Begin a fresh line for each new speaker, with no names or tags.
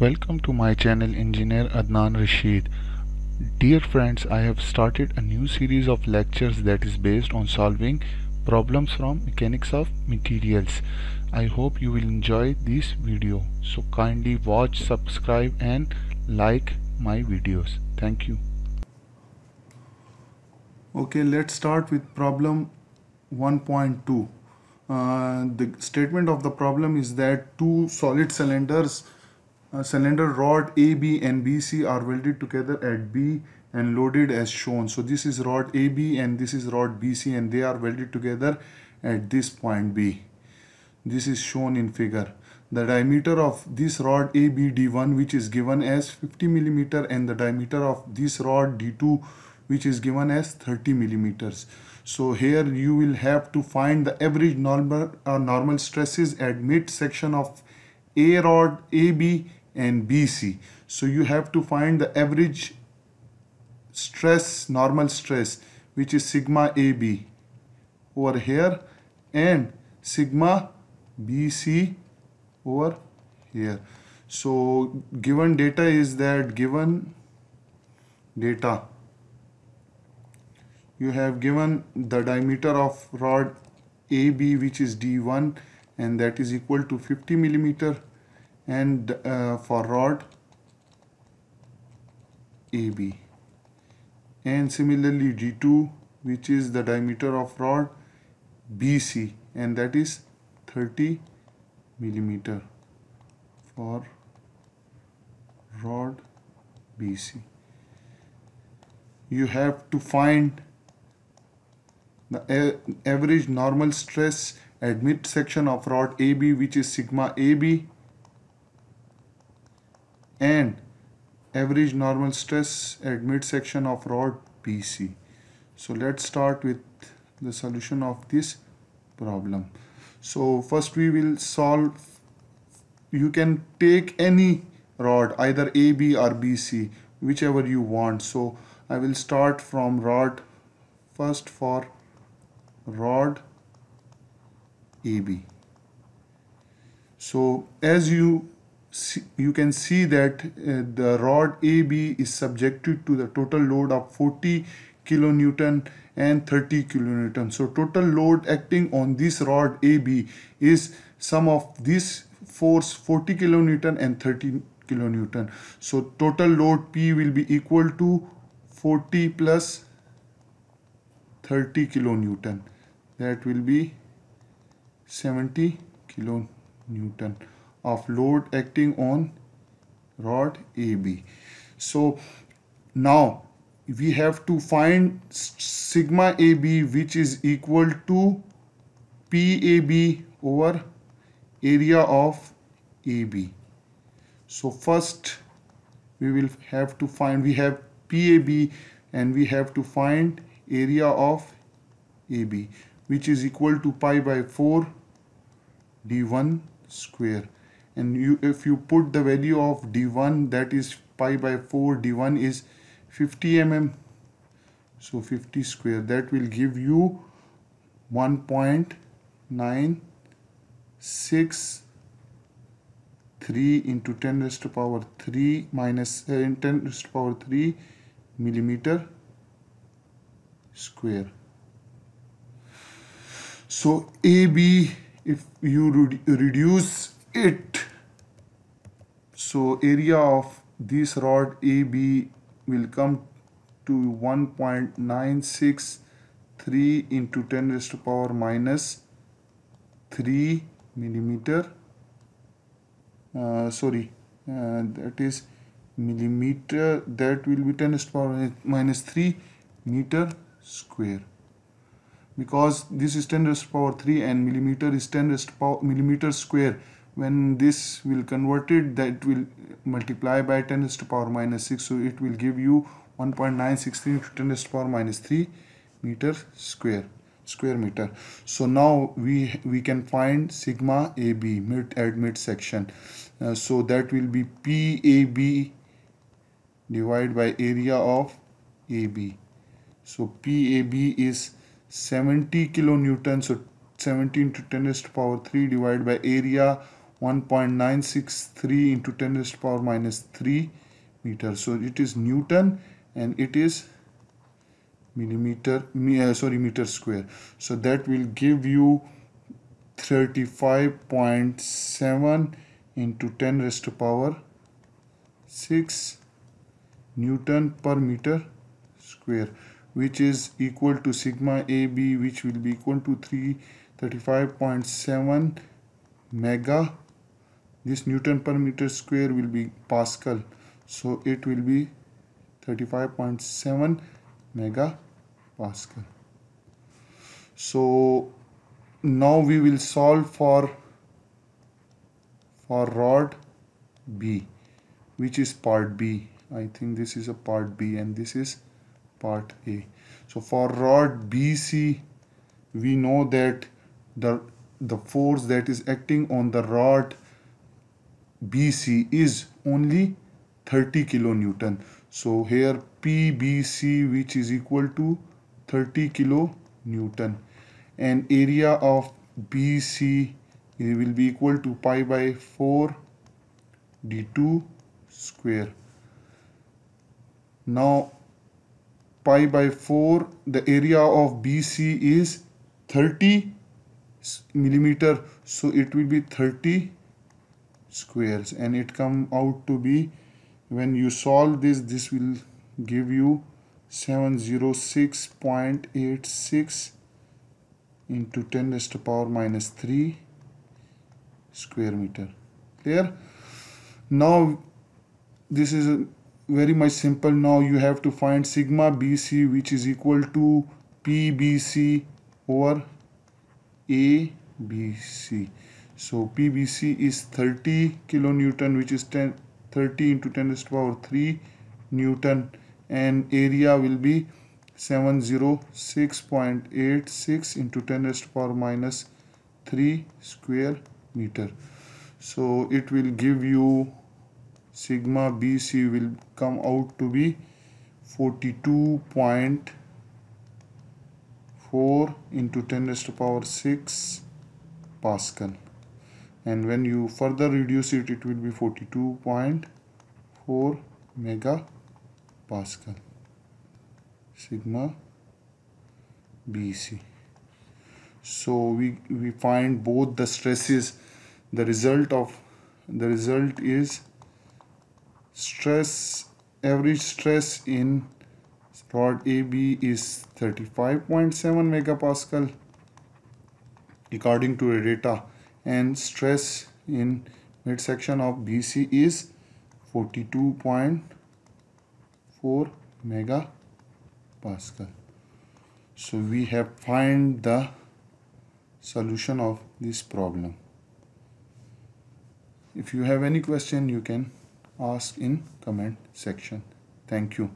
Welcome to my channel Engineer Adnan Rasheed. Dear friends, I have started a new series of lectures that is based on solving problems from mechanics of materials. I hope you will enjoy this video. So kindly watch, subscribe and like my videos. Thank you.
Okay, let's start with problem 1.2. Uh, the statement of the problem is that two solid cylinders uh, cylinder rod AB and BC are welded together at B and loaded as shown. So this is rod AB and this is rod BC and they are welded together at this point B. This is shown in figure. The diameter of this rod AB D1 which is given as 50 millimeter and the diameter of this rod D2 which is given as 30 millimeters. So here you will have to find the average normal uh, normal stresses at mid section of A rod AB and BC. So you have to find the average stress, normal stress, which is sigma AB over here and sigma BC over here. So given data is that given data you have given the diameter of rod AB which is D1 and that is equal to 50 millimeter and uh, for rod AB and similarly D2 which is the diameter of rod BC and that is 30 millimeter for rod BC you have to find the average normal stress at mid section of rod AB which is sigma AB and average normal stress at midsection of rod BC. So let's start with the solution of this problem. So first we will solve, you can take any rod either AB or BC whichever you want. So I will start from rod first for rod AB. So as you you can see that uh, the rod AB is subjected to the total load of 40 kilonewton and 30 kilonewton. So total load acting on this rod AB is sum of this force 40 kilonewton and 30 kilonewton. So total load P will be equal to 40 plus 30 kilonewton. That will be 70 kilonewton of load acting on rod AB. So now we have to find sigma AB which is equal to PAB over area of AB. So first we will have to find we have PAB and we have to find area of AB which is equal to pi by 4 d1 square and you if you put the value of d1 that is pi by 4 d1 is 50 mm so 50 square. That will give you 1.963 into 10 raised to power 3 minus uh, 10 raised to power 3 millimeter square. So AB if you reduce it so area of this rod AB will come to 1.963 into 10 raised to power minus 3 millimeter. Uh, sorry uh, that is millimeter that will be 10 raised to power minus 3 meter square. Because this is 10 raised to power 3 and millimeter is 10 raised to power millimeter square when this will convert it that will multiply by 10 raised to power minus 6 so it will give you 1.963 into 10 raised to power minus 3 meter square square meter. So now we we can find sigma ab mid at mid section uh, so that will be pab divided by area of ab so pab is 70 kilonewton so 17 to 10 raised to power 3 divided by area 1.963 into 10 raised to power minus 3 meter. So it is newton and it is millimeter uh, sorry meter square. So that will give you 35.7 into 10 raised to power 6 newton per meter square which is equal to sigma AB which will be equal to 335.7 mega this newton per meter square will be pascal. So it will be 35.7 mega pascal. So now we will solve for for rod B which is part B. I think this is a part B and this is part A. So for rod BC we know that the the force that is acting on the rod BC is only 30 kilonewton. So here PBC which is equal to 30 kilonewton. And area of BC will be equal to pi by 4 d2 square. Now pi by 4 the area of BC is 30 millimeter. So it will be 30 squares. And it come out to be when you solve this this will give you 706.86 into 10 raised to power minus 3 square meter. Clear? Now this is very much simple. Now you have to find sigma bc which is equal to pbc over abc so pbc is 30 kilonewton which is 10 30 into 10 raised to power 3 newton. And area will be 706.86 into 10 raised to power minus 3 square meter. So it will give you sigma bc will come out to be 42.4 into 10 raised to power 6 pascal and when you further reduce it it will be 42.4 mega pascal sigma bc so we we find both the stresses. The result of the result is stress average stress in rod AB is 35.7 megapascal. According to the data and stress in midsection of BC is 42.4 megapascal. So we have find the solution of this problem. If you have any question you can ask in comment section. Thank you.